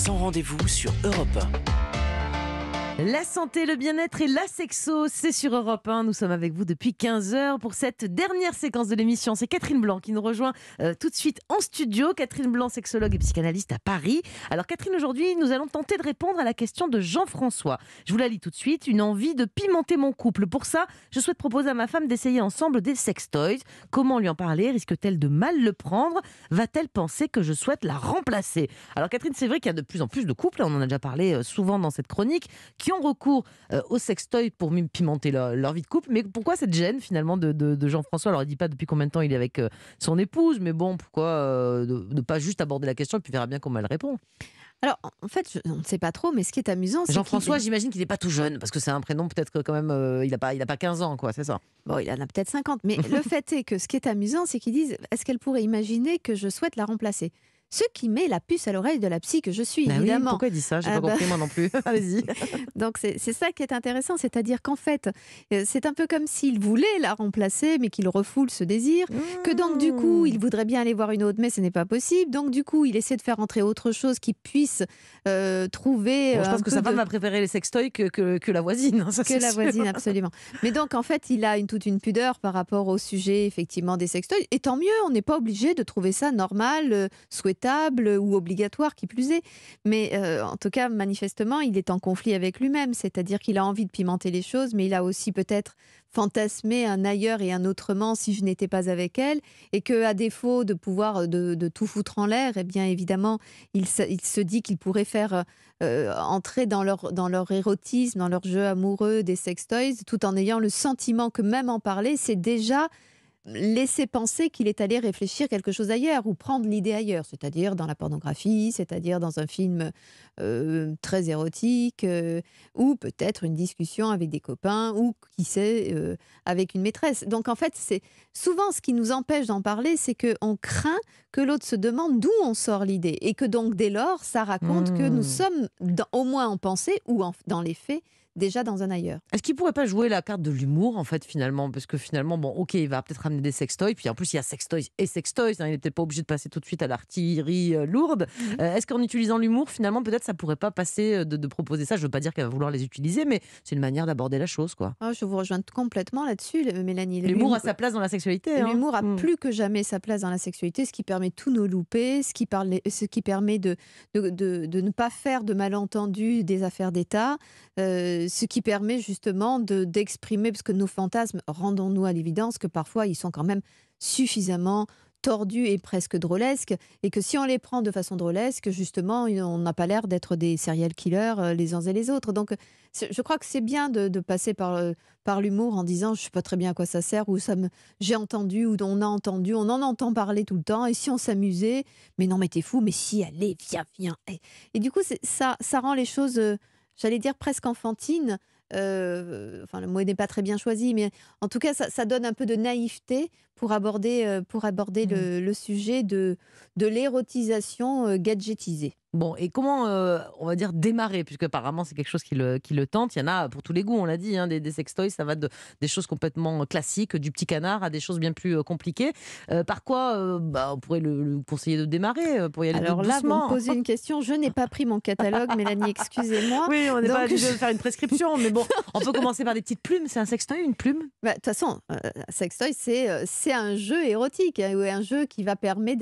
sans rendez-vous sur Europe 1. La santé, le bien-être et la sexo, c'est sur Europe 1. Nous sommes avec vous depuis 15 heures pour cette dernière séquence de l'émission. C'est Catherine Blanc qui nous rejoint euh, tout de suite en studio. Catherine Blanc, sexologue et psychanalyste à Paris. Alors Catherine, aujourd'hui, nous allons tenter de répondre à la question de Jean-François. Je vous la lis tout de suite. Une envie de pimenter mon couple. Pour ça, je souhaite proposer à ma femme d'essayer ensemble des sextoys. Comment lui en parler? Risque-t-elle de mal le prendre? Va-t-elle penser que je souhaite la remplacer? Alors Catherine, c'est vrai qu'il y a de plus en plus de couples, on en a déjà parlé euh, souvent dans cette chronique, qui ont recours euh, au sextoy pour pimenter leur, vie de couple. Mais pourquoi cette gêne finalement de, Jean-François? Alors il dit pas depuis combien de temps il est avec euh, son épouse, mais bon, pourquoi euh, ne pas juste aborder la question et puis verra bien comment elle répond? Alors, en fait, on ne sait pas trop, mais ce qui est amusant, c'est Jean-François, j'imagine qu'il n'est pas tout jeune, parce que c'est un prénom peut-être quand même, il n'a pas, il a pas 15 ans, quoi, c'est ça. Bon, il en a peut-être 50, mais le fait est que ce qui est amusant, c'est qu'ils disent, est-ce qu'elle pourrait imaginer que je souhaite la remplacer? Ce qui met la puce à l'oreille de la psy que je suis, bah évidemment. pourquoi il dit ça? J'ai ah pas bah compris, moi non plus. Allez-y. Donc, c'est ça qui est intéressant, c'est-à-dire qu'en fait, euh, c'est un peu comme s'il voulait la remplacer, mais qu'il refoule ce désir, que donc, du coup, il voudrait bien aller voir une autre, mais ce n'est pas possible. Donc, du coup, il essaie de faire entrer autre chose qui puisse euh, trouver. je pense que sa femme va préférer les sextoys que, que, la voisine. Hein, que la voisine, absolument. Mais donc, en fait, il a une, toute une pudeur par rapport au sujet, effectivement, des sextoys. Et tant mieux, on n'est pas obligé de trouver ça normal, euh, ou obligatoire, qui plus est. Mais euh, en tout cas, manifestement, il est en conflit avec lui-même, c'est-à-dire qu'il a envie de pimenter les choses, mais il a aussi peut-être fantasmé un ailleurs et un autrement si je n'étais pas avec elle, et que à défaut de pouvoir de, tout foutre en l'air, eh bien évidemment, il se, dit qu'il pourrait faire euh, entrer dans leur, dans leur érotisme, dans leur jeu amoureux des sextoys, tout en ayant le sentiment que même en parler, c'est déjà laisser penser qu'il est allé réfléchir quelque chose ailleurs ou prendre l'idée ailleurs, c'est-à-dire dans la pornographie, c'est-à-dire dans un film euh, très érotique, euh, ou peut-être une discussion avec des copains, ou qui sait, euh, avec une maîtresse. Donc en fait, c'est souvent ce qui nous empêche d'en parler, c'est qu'on craint que l'autre se demande d'où on sort l'idée, et que donc dès lors, ça raconte que nous mmh. sommes, au moins en pensée ou dans les faits, déjà dans un ailleurs. Est-ce qu'il pourrait pas jouer la carte de l'humour en fait finalement? Parce que finalement bon ok il va peut-être ramener des sextoys puis en plus il y a sextoys et sextoys hein, il n'est peut-être pas obligé de passer tout de suite à l'artillerie euh, lourde. Mhm. Euh, est-ce qu'en utilisant l'humour finalement peut-être ça pourrait pas passer euh, de, proposer ça? Je veux pas dire qu'elle va vouloir les utiliser mais c'est une manière d'aborder la chose quoi. Ah, je vous rejoins complètement là-dessus Mélanie. L'humour a sa place dans la sexualité. Hein. L'humour a mm. plus que jamais sa place dans la sexualité ce qui permet tous nos loupés, ce qui, parle, ce qui permet de de, de, ne pas faire de malentendus des affaires d'État, ce qui permet justement d'exprimer, parce que nos fantasmes, rendons-nous à l'évidence que parfois ils sont quand même suffisamment tordus et presque drôlesques, et que si on les prend de façon drôlesque, justement, on n'a pas l'air d'être des serial killers euh, les uns et les autres. Donc, je crois que c'est bien de, passer par, euh, par l'humour en disant je ne sais pas très bien à quoi ça sert, ou ça j'ai entendu, ou on a entendu, on en entend parler tout le temps, et si on s'amusait, mais non, mais t'es fou, mais si, allez, viens, viens. Et, et du coup, ça, ça rend les choses, euh, j'allais dire presque enfantines, euh, enfin le mot n'est pas très bien choisi, mais en tout cas ça, donne un peu de naïveté pour aborder, euh, pour aborder le, mmh. sujet de, de l'érotisation euh, gadgetisée. Bon, et comment, euh, on va dire, démarrer? Puisque apparemment, c'est quelque chose qui le, qui le tente. Il y en a pour tous les goûts, on l'a dit, hein, des, des, sextoys, ça va de des choses complètement classiques, du petit canard, à des choses bien plus compliquées. par quoi bah, on pourrait le, conseiller de démarrer pour y aller Alors là, vous me posez une question. Je n'ai pas pris mon catalogue, Mélanie, excusez-moi. Oui, on n'est pas obligé de faire une prescription, mais bon, on peut commencer par des petites plumes. C'est un sextoy, une plume? Bah, De toute façon, un sextoy, c'est un jeu érotique, hein, ou un jeu qui va permettre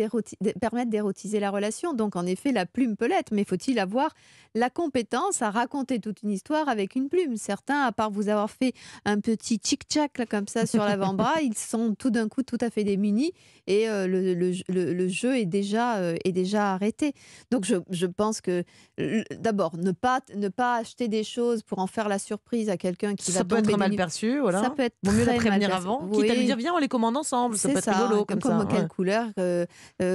d'érotiser la relation. Donc, en effet, la plume peut l'être, mais faut-il avoir la compétence à raconter toute une histoire avec une plume? Certains, à part vous avoir fait un petit tic-tac comme ça sur l'avant-bras, ils sont tout d'un coup tout à fait démunis et euh, le, jeu est déjà, euh, est déjà arrêté. Donc, je, pense que d'abord, ne pas, ne pas acheter des choses pour en faire la surprise à quelqu'un qui ça va peut être mal perçu, voilà. Ça peut être mieux la prévenir avant, oui. quitte à lui dire viens on les commande ensemble, ça peut être rigolo comme, comme quelle couleur euh,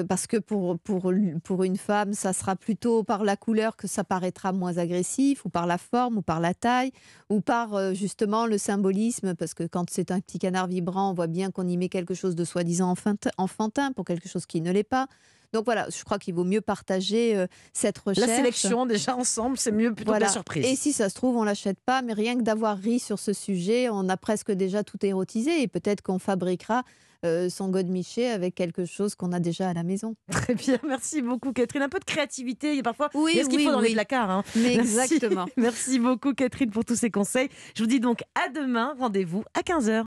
Parce que pour, pour, pour une femme, ça sera plutôt par la couleur que ça paraîtra moins agressif, ou par la forme, ou par la taille, ou par justement le symbolisme, parce que quand c'est un petit canard vibrant, on voit bien qu'on y met quelque chose de soi-disant enfantin pour quelque chose qui ne l'est pas. Donc voilà, je crois qu'il vaut mieux partager euh, cette recherche. La sélection déjà ensemble, c'est mieux plutôt que la surprise. Et si ça se trouve, on l'achète pas, mais rien que d'avoir ri sur ce sujet, on a presque déjà tout érotisé et peut-être qu'on fabriquera euh, son godemiché avec quelque chose qu'on a déjà à la maison. Très bien, merci beaucoup Catherine. Un peu de créativité, il y a parfois Oui, il y a ce qu'il oui, faut dans les oui. placards. hein. Mais Merci. exactement. Merci beaucoup Catherine pour tous ces conseils. Je vous dis donc à demain, rendez-vous à 15h.